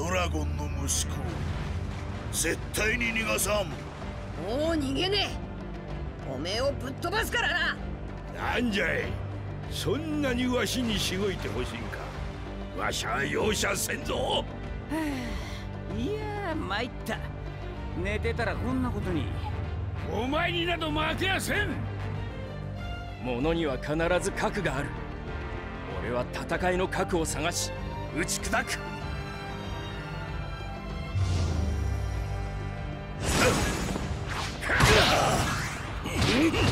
ドラゴンの息子絶対に逃がさん。もう逃げねえ。おめえをぶっ飛ばすからな。なんじゃい。そんなにわしにしごいてほしいんか。わしは容赦せんぞ。いや参った。寝てたらこんなことに。お前になど負けやせん。物には必ず核がある。俺は戦いの核を探し打ち砕く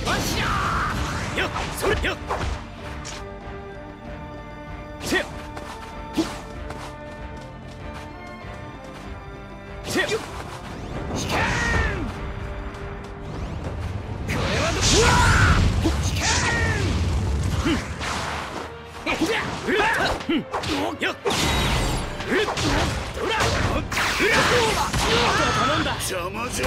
しましょうよっそれよっせよせよ試験これはどうわ試験よっ頼んだ邪魔じゃ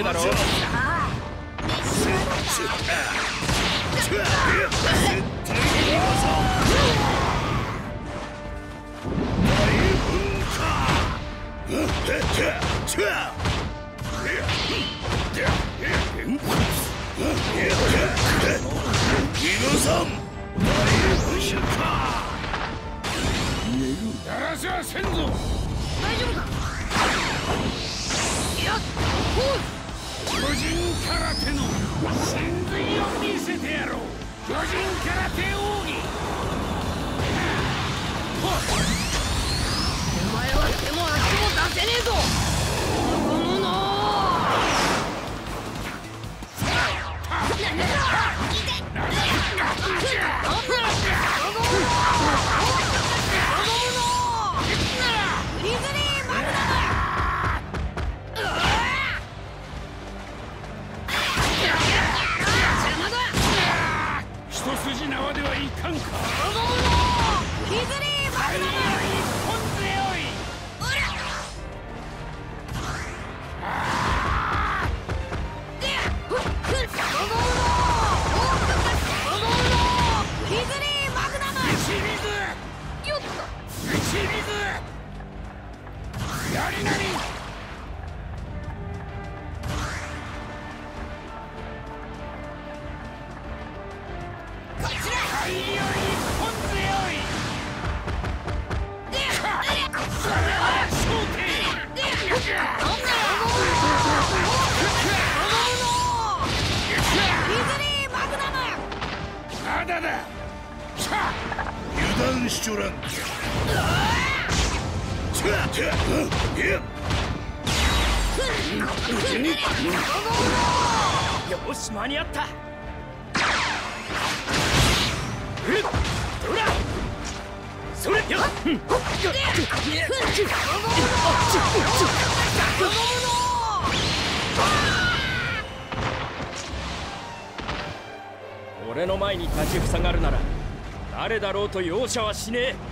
えだろ。皆さんやらせはせんぞ空手の真髄を見せてやろう。巨人空手を一筋縄ではいかんか。この者ヒズリーマグナム一本強い。ヒズリーマグナム清水よっ。やりなりしちょらんよし間に合ったそれよ俺の前に立ちふさがるなら誰だろうと容赦はしねえ。